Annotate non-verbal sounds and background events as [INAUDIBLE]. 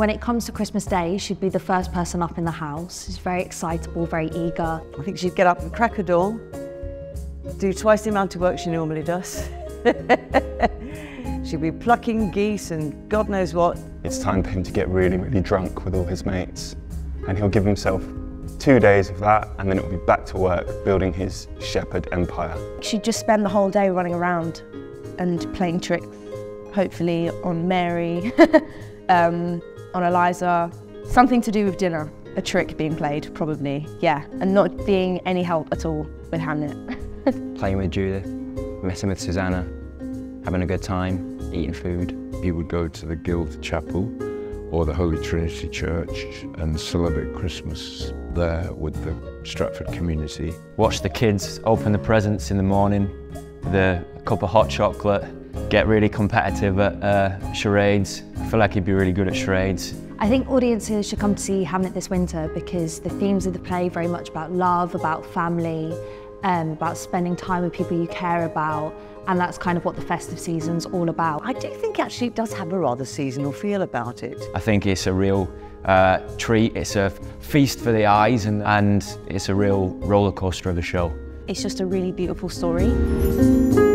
When it comes to Christmas Day, she'd be the first person up in the house. She's very excitable, very eager. I think she'd get up and crack a door, do twice the amount of work she normally does. [LAUGHS] she'd be plucking geese and God knows what. It's time for him to get really, really drunk with all his mates. And he'll give himself two days of that and then it'll be back to work building his shepherd empire. She'd just spend the whole day running around and playing tricks, hopefully on Mary, [LAUGHS] um, on Eliza, something to do with dinner. A trick being played, probably, yeah, and not being any help at all with Hamnet. [LAUGHS] Playing with Judith, messing with Susanna, having a good time, eating food. He would go to the Guild Chapel or the Holy Trinity Church and celebrate Christmas there with the Stratford community. Watch the kids open the presents in the morning the cup of hot chocolate, get really competitive at uh, charades. I feel like he'd be really good at charades. I think audiences should come to see Hamnet this winter because the themes of the play very much about love, about family, um, about spending time with people you care about, and that's kind of what the festive season's all about. I do think actually it does have a rather seasonal feel about it. I think it's a real uh, treat, it's a feast for the eyes, and, and it's a real roller coaster of a show. It's just a really beautiful story.